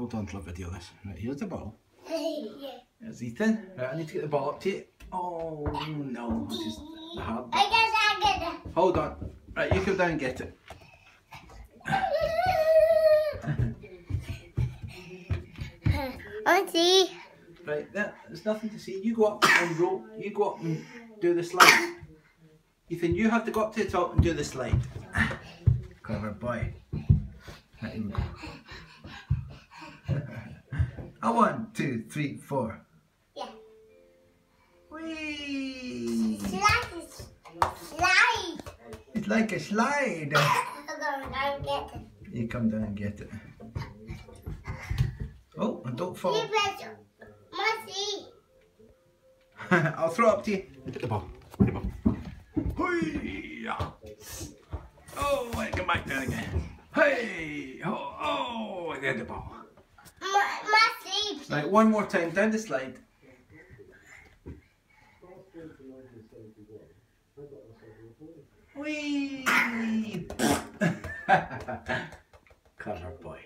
hold on till I video this. Right, here's the ball. There's Ethan. Right, I need to get the ball up to you. Oh no, this is hard. I guess I get it. Hold on. Right, you come down and get it. I see. Right, there, there's nothing to see. You go up and roll. You go up and do the slide. Ethan, you have to go up to the top and do the slide. Clever boy. Right, here we go. A one, two, three, four. Yeah. Whee! Slide. Slide. It's like a slide. I'm going to get it. You come down and get it. Oh, and don't fall. You better. Mercy. I'll throw it up to you. Look at the ball. Look at the ball. Hoi-ya. Oh, and come back down again. Hey! Oh, oh, and then the ball. Right, one more time down the slide. Wee! Clever boy.